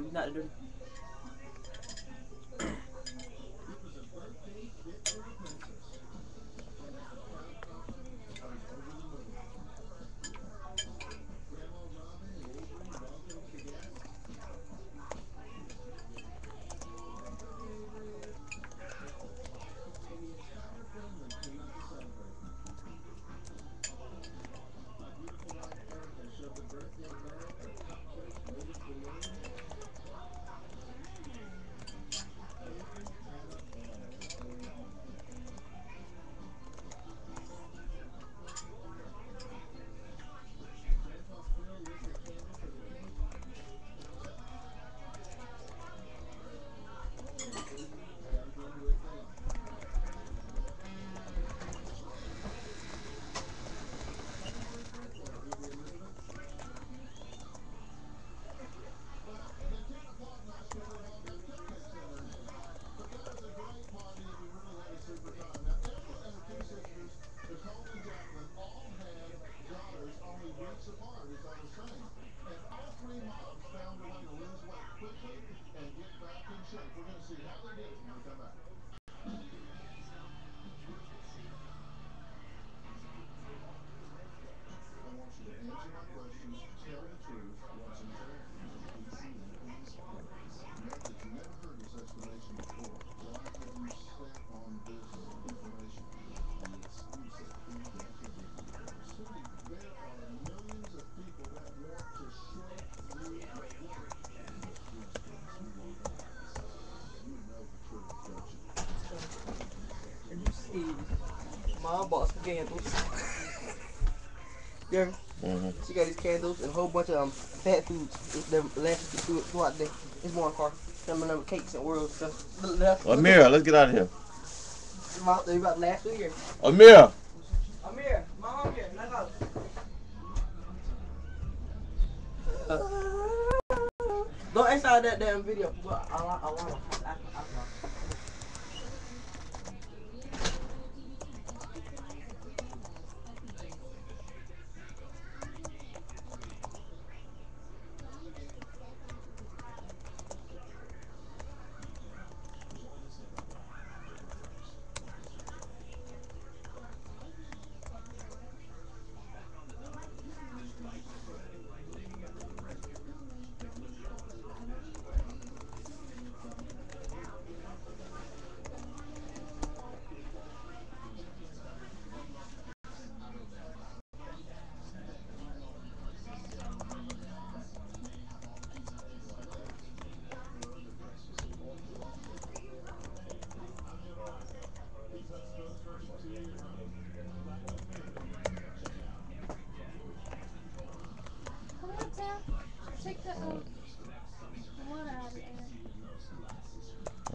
um, not the Mom bought some candles. yeah. Mm-hmm. She got these candles and a whole bunch of um, fat foods. It's the last food throughout the day. It's more car. Some of them cakes and world stuff. Look, look, look. Let's get out of here. About, they about last two years. Amir. Amir, mom here. Let's go. Don't extra that damn video. Well, I, I, I want to. I, I, I, Come on, Sam. Take the um, water out of there.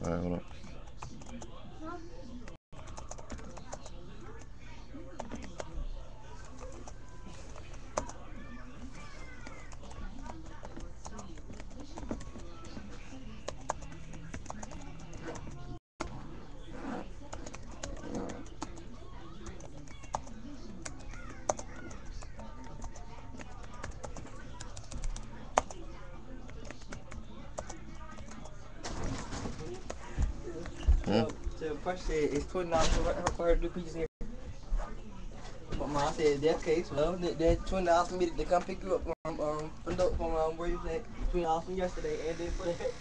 All right, hold on. So, so first said it's twenty dollars for her, for her to do pieces here. But mom said in that case, well, that, that twenty dollars for me to come pick you up from um from, the, from um, where you said twenty dollars from yesterday, and then for that.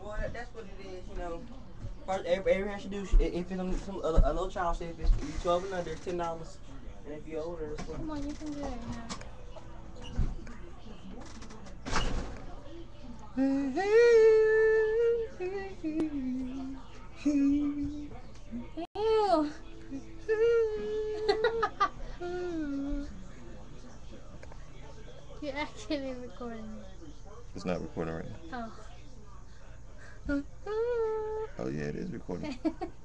Well, that, that's what it is, you know. First, every, every has to do if it's some, some a, a little child, say if it's you twelve and under, it's ten dollars, and if you're older, it's what. Come on, you can do it now. Ew. You're actually recording. It's not recording right now. Oh. Oh yeah, it is recording.